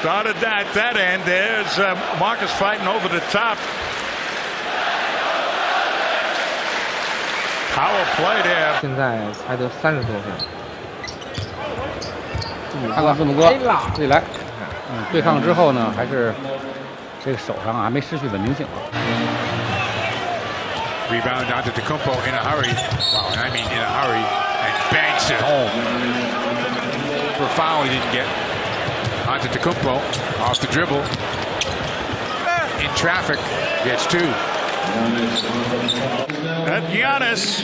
started at that end. There's uh, Marcus fighting over the top. Power play there. 现在才得三十多分。看看字母哥自己来，嗯，对抗之后呢，还是这个手上啊没失去稳定性。 Rebound down to Tecumpo in a hurry. Wow, I mean in a hurry. And banks it home. For a foul he didn't get. Onto Tecumpo. Off the dribble. In traffic. Gets two. And Giannis.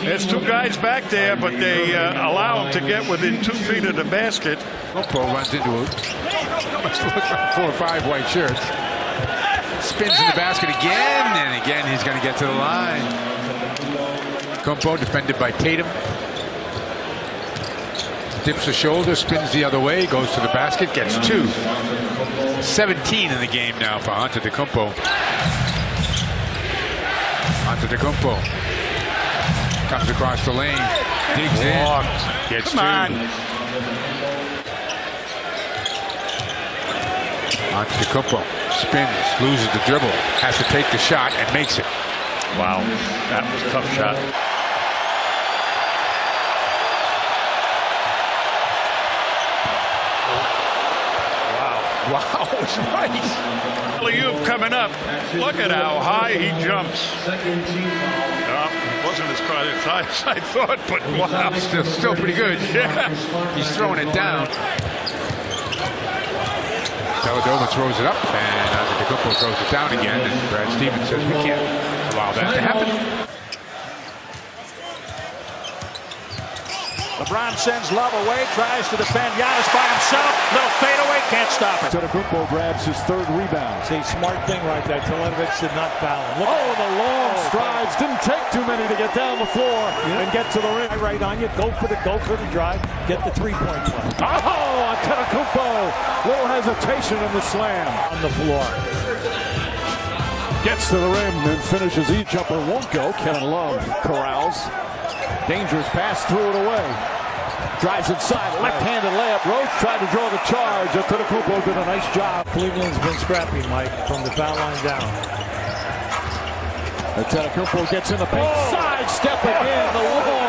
There's two guys back there, but they uh, allow him to get within two feet of the basket. Tecumpo runs into it. Must look like four or five white shirts. Spins in the basket again, and again he's going to get to the line. Tecumpo defended by Tatum. Dips the shoulder, spins the other way, goes to the basket, gets two. 17 in the game now for Antetokounmpo. Antetokounmpo comes across the lane, digs in, gets Come on. two. Antetokounmpo spins, loses the dribble, has to take the shot and makes it. Wow, that was a tough shot. Wow, it's nice. you coming up. Look at how high he jumps. Uh, wasn't as high as I thought, but wow. Still, still pretty good. Yeah. He's throwing it down. Dellavedova throws it up, and Antetokounmpo throws it down again, and Brad Stevens says we can't allow that to happen. LeBron sends Love away, tries to defend Giannis by himself. Little fadeaway, can't stop it. Antetokounmpo grabs his third rebound. See, smart thing right there. Telenovich did not foul him. Look Oh, the long strides. Didn't take too many to get down the floor and get to the rim. right on you. Go for the go for the drive. Get the three point play Oh, Antetokounmpo. Little hesitation in the slam. on the floor. Gets to the rim and finishes each jumper. Won't go. Kevin Love corrals. Dangerous pass, threw it away. Drives inside, left-handed layup. Rose tried to draw the charge. Antetokounmpo did a nice job. Cleveland's been scrappy, Mike, from the foul line down. Antetokounmpo gets in the paint. Oh! Side step again. The long stride. Come on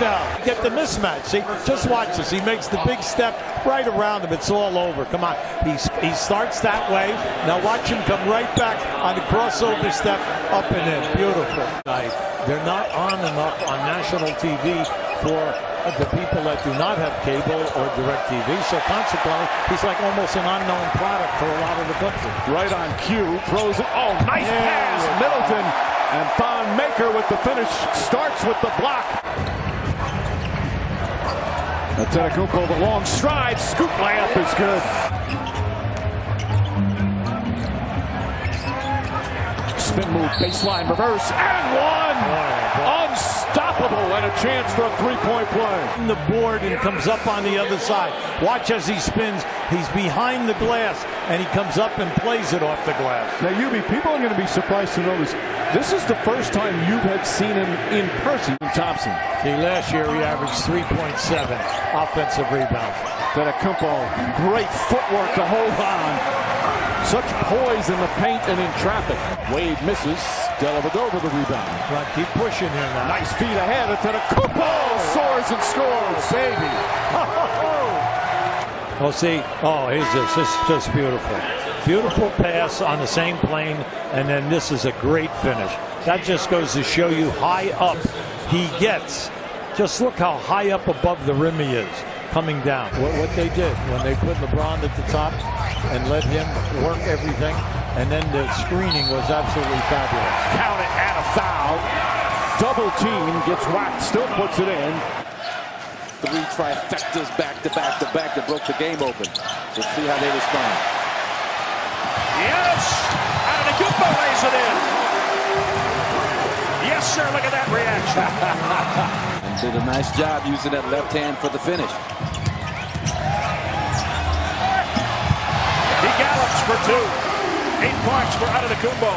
now. Get the mismatch. See, just watch this. He makes the big step right around him. It's all over. Come on. He's, he starts that way. Now watch him come right back on the crossover step, up and in. Beautiful. They're not on enough on national TV for the people that do not have cable or direct TV. So consequently, he's like almost an unknown product for a lot of the country. Right on cue. Throws it. Oh, nice Yeah. pass. Middleton. And Thon Maker with the finish. Starts with the block. Antetokounmpo, the long stride. Scoop layup is good. Spin move, baseline reverse, and one! Unstoppable, and a chance for a three-point play. the board and comes up on the other side. Watch as he spins. He's behind the glass and he comes up and plays it off the glass. Now, Yubi, people are going to be surprised to notice this is the first time you have seen him in person. Thompson. See, last year he averaged 3.7 offensive rebounds. Antetokounmpo, great footwork to hold on. Such poise in the paint and in traffic. Wade misses. Dellavedova the rebound. Keep pushing here now. Nice feet ahead. Antetokounmpo soars and scores. Oh, baby. Oh, see, oh, here's this. This is just beautiful. Beautiful pass on the same plane, and then this is a great finish. That just goes to show you high up he gets. Just look how high up above the rim he is coming down. What, what they did when they put LeBron at the top and let him work everything, and then the screening was absolutely fabulous. Count it and a foul. Double team gets whacked. Still puts it in. Three trifectas back to back to back that broke the game open. We'll see how they respond. Yes! Antetokounmpo lays it in. Yes, sir. Look at that reaction. And did a nice job using that left hand for the finish. He gallops for two. Eight points for Antetokounmpo.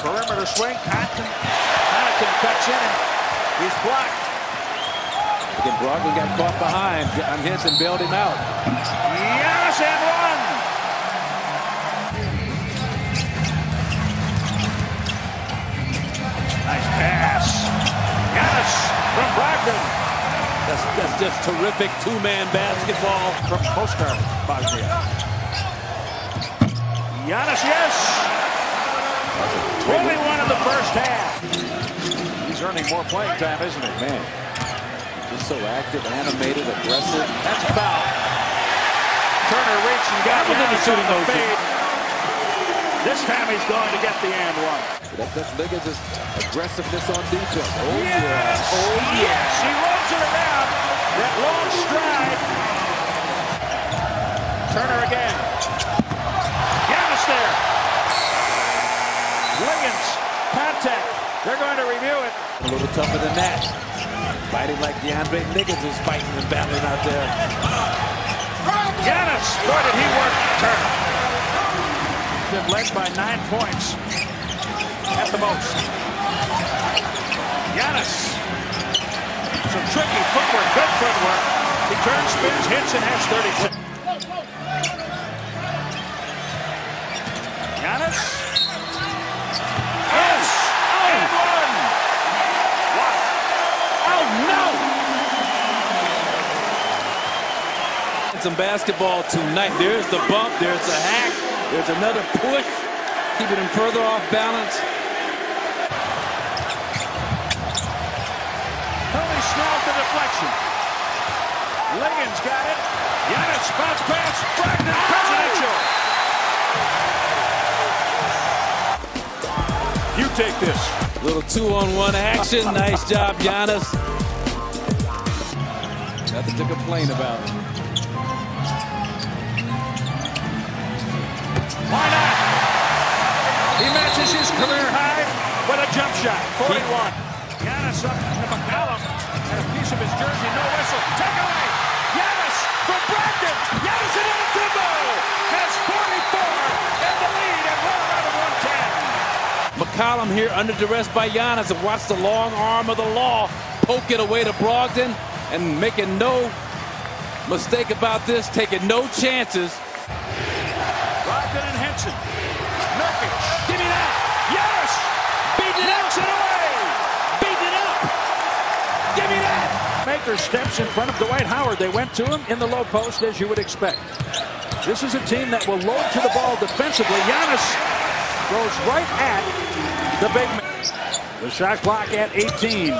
Perimeter swing. Patton. Patton cuts in. He's blocked. Again, Brogdon got caught behind. John Henson bailed him out. Giannis and one. Nice pass. Giannis from Brogdon. That's, that's just terrific two-man basketball. From Mostar, Bosnia. Giannis, yes. 21 in the first half. He's earning more playing time, isn't he? Man, just so active, animated, aggressive. That's a foul. Turner reached and got Giannis shooting the fade. This time he's going to get the and one. That, that's Liggins' aggressiveness on defense. Oh, Yes! Oh, yes! He rolls it around. That long stride. Turner again. Giannis there. Liggins. Contact. They're going to review it. A little tougher than that. Fighting like DeAndre Liggins is fighting and battling out there. Giannis. Boy, did he work Turner. Been led by nine points at the most. Giannis. Some tricky footwork, good footwork. He turns, spins, hits, and has 36. Giannis. Yes! And one! What? Oh, no! Some basketball tonight. There's the bump. There's the hack. There's another push. Keeping him further off balance. Tony Snell's the deflection. Liggins got it. Giannis bounce pass. Brogdon presidential. You take this. Little two-on-one action. Nice job, Giannis. Nothing to complain about. Why not? He matches his career high with a jump shot. 41. Giannis up to McCollum. And a piece of his jersey. No whistle. Take away. Giannis from Brogdon. Giannis in the combo. Has 44 and the lead and one out of 110. McCollum here under duress by Giannis and watch the long arm of the law poke it away to Brogdon and making no mistake about this, taking no chances. Nurkic. Give me that. Yes. Beat it knocks it away. Beat it up. Give me that. Maker steps in front of Dwight Howard. They went to him in the low post as you would expect. This is a team that will load to the ball defensively. Giannis goes right at the big man. The shot clock at 18.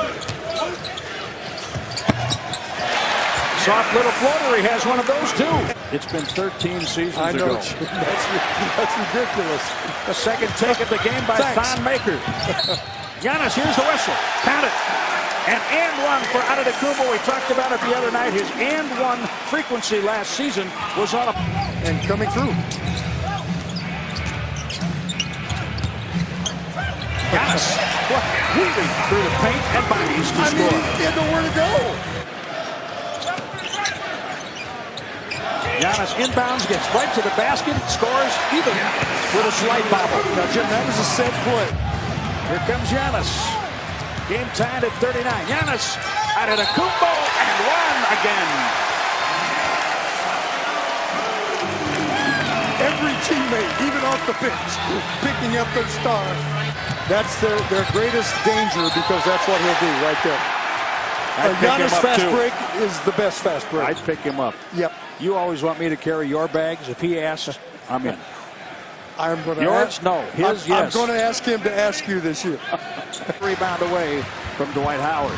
Soft little floater. He has one of those too. It's been 13 seasons I know. ago. That's, that's ridiculous. The second take of the game by Thanks. Thon Maker. Giannis, here's the whistle. Count it. And and one for Antetokounmpo. We talked about it the other night. His and one frequency last season was on a And coming through. Giannis weaving through the paint and bodies to I mean, he had nowhere to go. Giannis inbounds, gets right to the basket, scores even with a slight bobble. Now, Jim, that was a set play. Here comes Giannis. Game tied at 39. Giannis out of the Kumbo and one again. Every teammate, even off the bench, picking up their star. That's their, their greatest danger because that's what he'll do right there. I'd A Giannis fast too. break is the best fast break. I'd pick him up. Yep. You always want me to carry your bags. If he asks, I'm in. I'm going to Yours? No. His, I'm, yes. I'm going to ask him to ask you this year. Rebound away from Dwight Howard.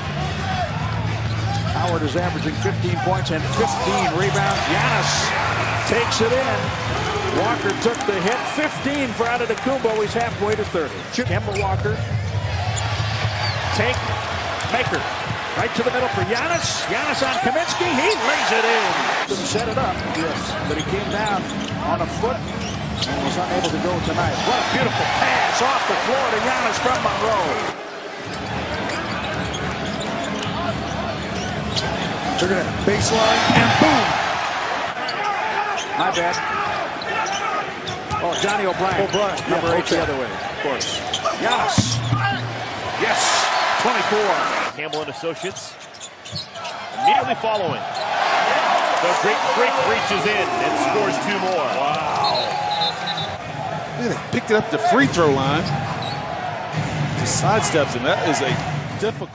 Howard is averaging 15 points and 15 rebounds. Giannis takes it in. Walker took the hit. 15 for Out of the Antetokounmpo. He's halfway to 30. Kemba Walker. Take. Maker. Right to the middle for Giannis. Giannis on Kaminsky. He lays it in. Didn't set it up. Yes. But he came down on a foot and was unable to go tonight. What a beautiful pass off the floor to Giannis from Monroe. They're going to baseline and boom. My bad. Oh, Johnny O'Bryant. O'Bryant, yeah, Number eight okay. the other way, of course. Giannis. Yes. 24. Campbell and Associates. Immediately following. The Greek Freak reaches in and scores two more. Wow. Man, They picked it up the free throw line. Just sidesteps, and that is a difficult.